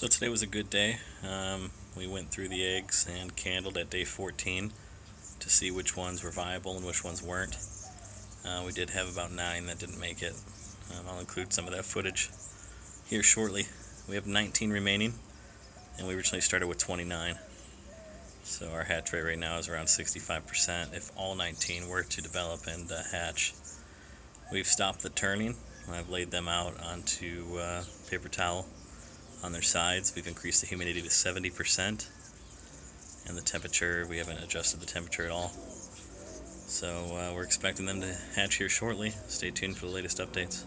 So today was a good day. Um, we went through the eggs and candled at day 14 to see which ones were viable and which ones weren't. Uh, we did have about nine that didn't make it. Um, I'll include some of that footage here shortly. We have 19 remaining, and we originally started with 29. So our hatch rate right now is around 65% if all 19 were to develop and uh, hatch. We've stopped the turning. I've laid them out onto uh, paper towel on their sides. We've increased the humidity to 70% and the temperature, we haven't adjusted the temperature at all. So uh, we're expecting them to hatch here shortly. Stay tuned for the latest updates.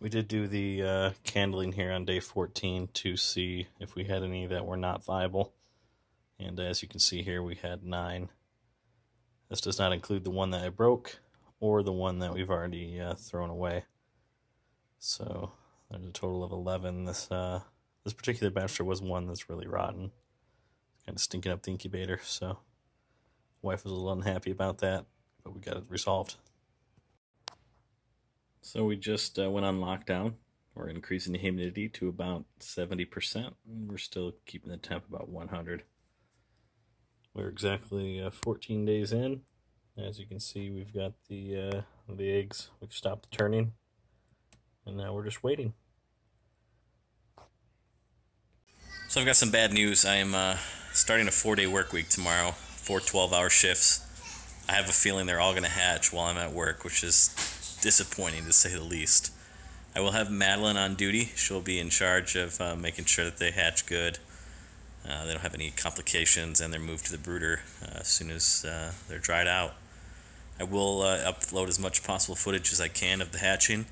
We did do the uh, candling here on day 14 to see if we had any that were not viable. And as you can see here, we had nine. This does not include the one that I broke or the one that we've already uh, thrown away. So there's a total of 11. This uh, this particular batch was one that's really rotten, kind of stinking up the incubator. So, wife was a little unhappy about that, but we got it resolved. So we just uh, went on lockdown. We're increasing the humidity to about 70%. We're still keeping the temp about 100. We're exactly uh, 14 days in. As you can see, we've got the uh, the eggs. We've stopped turning and now we're just waiting. So I've got some bad news. I am uh, starting a four-day work week tomorrow, four 12-hour shifts. I have a feeling they're all going to hatch while I'm at work, which is disappointing to say the least. I will have Madeline on duty. She'll be in charge of uh, making sure that they hatch good. Uh, they don't have any complications, and they're moved to the brooder uh, as soon as uh, they're dried out. I will uh, upload as much possible footage as I can of the hatching.